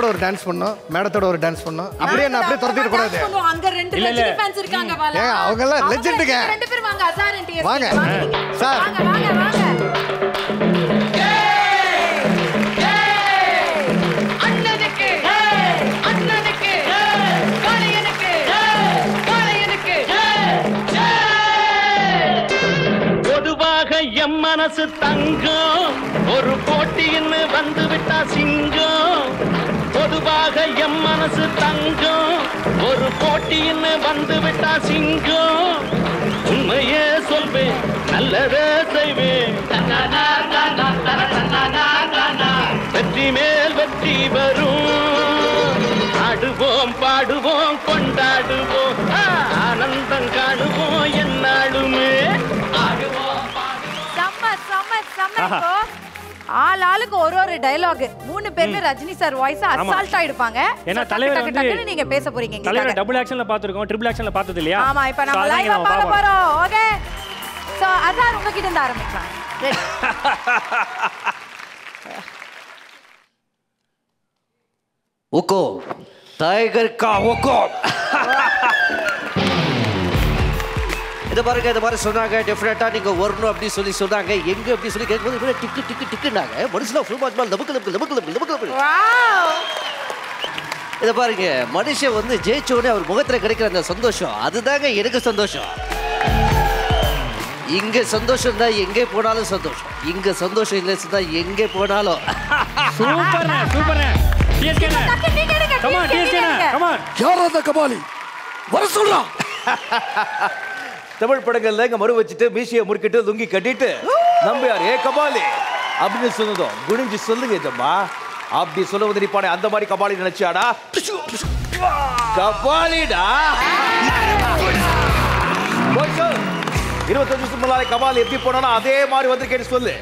மேடத்தோட ஒரு டான்ஸ் பண்ணோம் மேடத்தோட ஒரு டான்ஸ் பண்ணோம் அப்படியே என்ன அப்படியே துரத்திட கூடாது. அங்க ரெண்டு இல்ல, இல்ல. fans இருக்காங்க பாலா. ஏங்க, அவங்க எல்லாம் legendங்க. ரெண்டு- பேரும் வாங்க, TSK. வாங்க. சார். வாங்க, வாங்க, வாங்க. எம் மனசு தங்கம் ஒரு போட்டின்னு வந்து விட்டா சிங்கம் பொதுவாக எம் மனசு தங்கம். ஒரு போட்டின்னு வந்து விட்டா சிங்கம். உண்மையே சொல்வேன் நல்லதே செய்வேன். வெற்றி மேல் வெற்றி வரும். ஆடுவோம் பாடுவோம் கொண்டாடுவோம். ஆனந்தம் காணுவோம் என்னாலுமே. செம்ம, செம்ம, செம்ம. ஆள் ஆளுக்கு ஒரு ஒரு டயலாக் மூணு பேருமே ரஜினி சார் வாய்ஸ் அசால்ட்டா எடுப்பாங்க ஏன்னா So, டக்கு, தலைவர் டக்கு, வந்து- டக்குன்னு நீங்க பேச போறீங்க தலைவர் எங்களுக்காக. டபுள் ஆக்ஷன்ல பாத்துருக்கோம் ட்ரிபிள் ஆக்ஷன்ல பார்த்தது இல்லையா ஆமா இப்ப So, நம்ம அதான் இங்க லைவா நம்ம பார்க்க பார்ப்போம். போறோம் ஓகே சோ அசார் உங்ககிட்ட இருந்து ஆரம்பிக்கலாம் Ready? हुकुम टाइगर का हुकुम இது பாருங்க இது மாதிரி சொன்னாங்க டெஃபினட்டா நீங்க வரணும் அப்படின்னு சொல்லி சொன்னாங்க. எங்க அப்படி சொல்லி கேட்கும்போது இப்படியே டிக்கு டிக்கு டிக்குனாங்க மனுஷனா ஃபுல் மார்ச் மேல் லபக்கு லபக்கு லபக்கு லபக்கு லபக்கு லபக்கு. இதை பாருங்க மனுஷன் வந்து ஜெயிச்ச உடனே அவர் முகத்துல கிடைக்கிற அந்த சந்தோஷம் அதுதாங்க எனக்கு சந்தோஷம். இங்க சந்தோஷம் தான் எங்கே போனாலும் சந்தோஷம். இங்க சந்தோஷம் இல்லை தான் எங்கே போனாலும். நீங்க எடுங்க, கமான் யார் அந்த கபாலி? வர சொல்றா. தமிழ் படங்கள்ல இங்க மறு வச்சுட்டு மீசியை முறுக்கிட்டு லுங்கி கட்டிட்டு நம்பியார் ஏ கபாலி! அப்படின்னு சொன்னதும் குனிஞ்சு சொல்லுங்க இதம்மா அப்படி சொல்லுவது நிப்பானே அந்த மாதிரி கபாலி நினைச்சாடா? கபாலிடா? இருபத்தஞ்சு வருஷம் முன்னாலே கபாலி எப்படி போனா அதே மாதிரி வந்திருக்கேன்னு சொல்லு.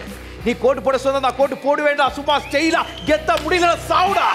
நீ கோட்டு போட சொன்னா நான் கோட்டு போடுவேன்டா சும்மா ஸ்டைலா. கெத்தா முடியல சாவுடா.